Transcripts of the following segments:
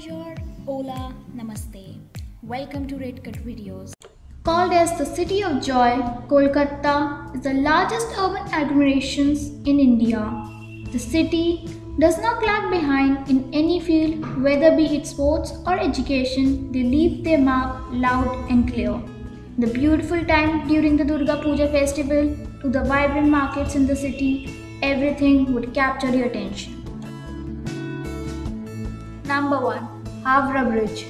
Bonjour, hola, namaste. Welcome to Ratekut Videos. Called as the City of Joy, Kolkata is the largest urban agglomeration in India. The city does not lag behind in any field, whether be it sports or education, they leave their mark loud and clear. The beautiful time during the Durga Puja festival to the vibrant markets in the city, everything would capture your attention. Number 1 Howrah Bridge.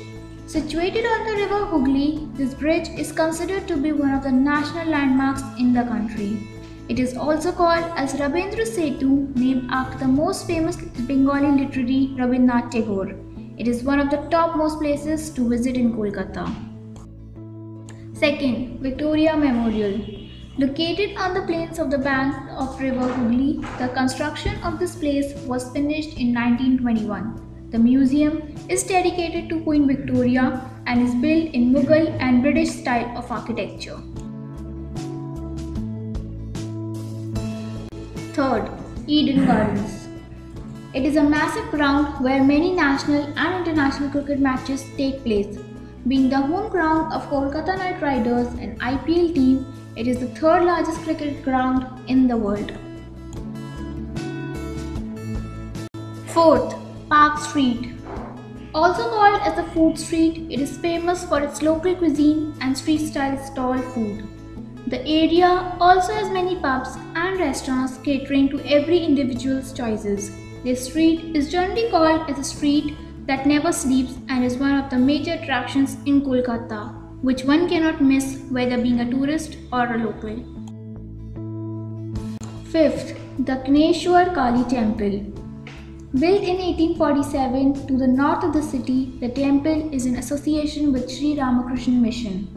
Situated on the river Hooghly, this bridge is considered to be one of the national landmarks in the country. It is also called as Rabindra Setu, named after the most famous Bengali literary Rabindranath Tagore. It is one of the topmost places to visit in Kolkata. Second, Victoria Memorial. Located on the plains of the bank of river Hooghly, the construction of this place was finished in 1921. The museum is dedicated to Queen Victoria and is built in Mughal and British style of architecture. Third, Eden Gardens. It is a massive ground where many national and international cricket matches take place. Being the home ground of Kolkata Knight Riders, an IPL team, it is the third largest cricket ground in the world. Fourth, Park Street. Also called as the Food Street, it is famous for its local cuisine and street style stall food. The area also has many pubs and restaurants catering to every individual's choices. This street is generally called as a street that never sleeps and is one of the major attractions in Kolkata, which one cannot miss whether being a tourist or a local. Fifth, the Kneshwar Kali Temple. Built in 1847 to the north of the city, the temple is in association with Sri Ramakrishna Mission.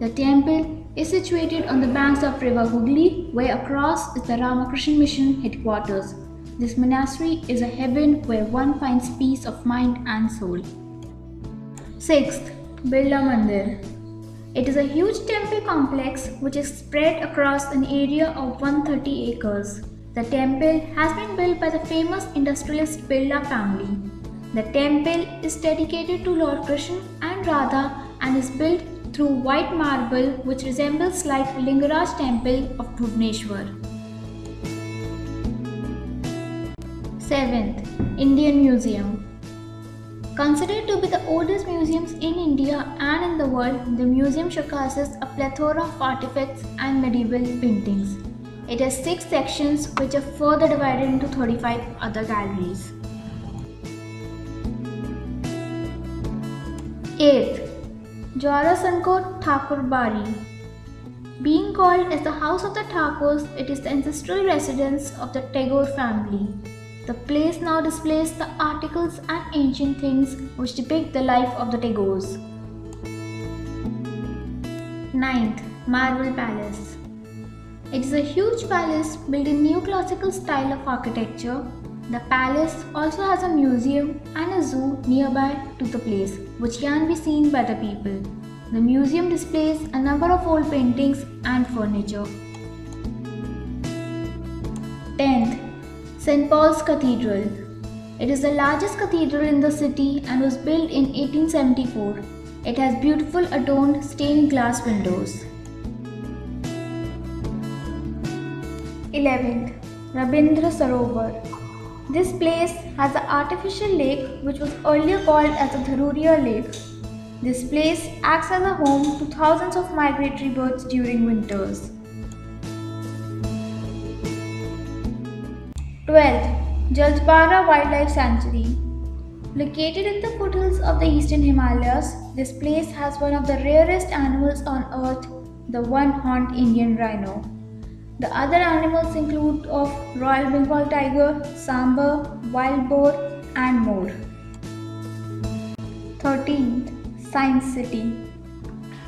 The temple is situated on the banks of river Hooghly, where across is the Ramakrishna Mission headquarters. This monastery is a heaven where one finds peace of mind and soul. Sixth, Birla Mandir. It is a huge temple complex which is spread across an area of 130 acres. The temple has been built by the famous industrialist Birla family. The temple is dedicated to Lord Krishna and Radha and is built through white marble which resembles like Lingaraj temple of Bhubaneswar. 7th Indian Museum Considered to be the oldest museums in India and in the world, the museum showcases a plethora of artifacts and medieval paintings. It has six sections which are further divided into 35 other galleries. 8th Jorasanko Thakur Bari Being called as the House of the Thakurs, it is the ancestral residence of the Tagore family. The place now displays the articles and ancient things which depict the life of the Tagores. 9th Marble Palace It is a huge palace built in neoclassical style of architecture. The palace also has a museum and a zoo nearby to the place which can be seen by the people. The museum displays a number of old paintings and furniture. 10th St. Paul's Cathedral. It is the largest cathedral in the city and was built in 1874. It has beautiful adorned stained glass windows. 11th Rabindra Sarovar. This place has an artificial lake which was earlier called as the Dhakuria Lake. This place acts as a home to thousands of migratory birds during winters. 12th Jaldapara Wildlife Sanctuary. Located in the foothills of the eastern Himalayas, this place has one of the rarest animals on earth, the one-horned Indian rhino. The other animals include of Royal Bengal tiger, sambar, wild boar and more. 13th Science City.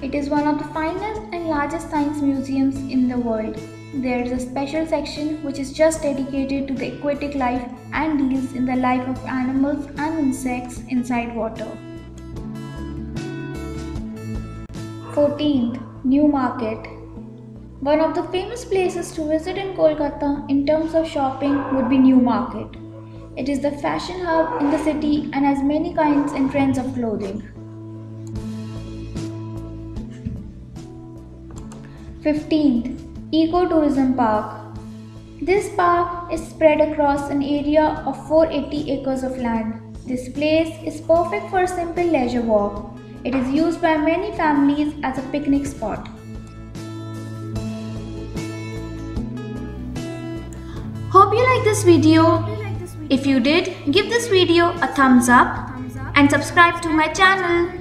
It is one of the finest and largest science museums in the world. There is a special section which is just dedicated to the aquatic life and deals in the life of animals and insects inside water. 14th New Market One of the famous places to visit in Kolkata in terms of shopping would be New Market. It is the fashion hub in the city and has many kinds and trends of clothing. 15th Ecotourism Park this park is spread across an area of 480 acres of land. This place is perfect for a simple leisure walk. It is used by many families as a picnic spot. Hope you like this video. If you did, give this video a thumbs up and subscribe to my channel.